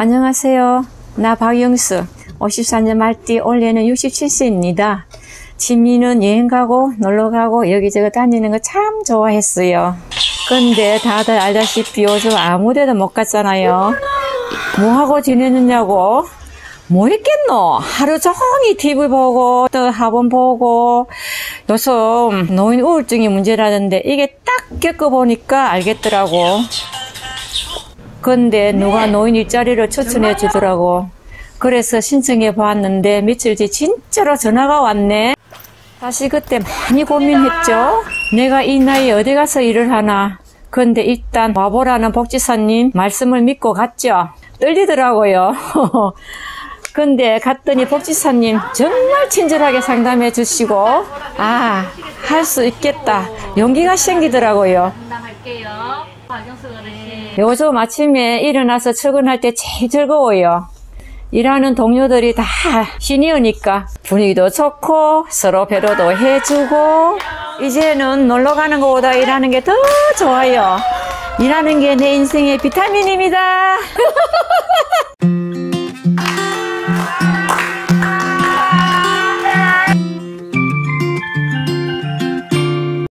안녕하세요. 나 박영수. 54년 말띠 올해는 67세입니다. 취미는 여행 가고 놀러 가고 여기저기 다니는 거 참 좋아했어요. 근데 다들 알다시피 요즘 아무 데도 못 갔잖아요. 뭐 하고 지내느냐고? 뭐 했겠노? 하루 종일 TV 보고 또 학원 보고 요즘 노인 우울증이 문제라는데 이게 딱 겪어보니까 알겠더라고. 근데 누가 노인 일자리를 추천해 주더라고. 그래서 신청해 보았는데 며칠 뒤 진짜로 전화가 왔네. 사실 그때 많이 고민했죠. 내가 이 나이에 어디 가서 일을 하나. 근데 일단 와보라는 복지사님 말씀을 믿고 갔죠. 떨리더라고요. 근데 갔더니 복지사님 정말 친절하게 상담해 주시고 아 할 수 있겠다 용기가 생기더라고요. 담당할게요. 박영수 어르신. 요즘 아침에 일어나서 출근할 때 제일 즐거워요. 일하는 동료들이 다 시니어니까 분위기도 좋고 서로 배려도 해주고 이제는 놀러 가는 것보다 일하는 게 더 좋아요. 일하는 게 내 인생의 비타민입니다.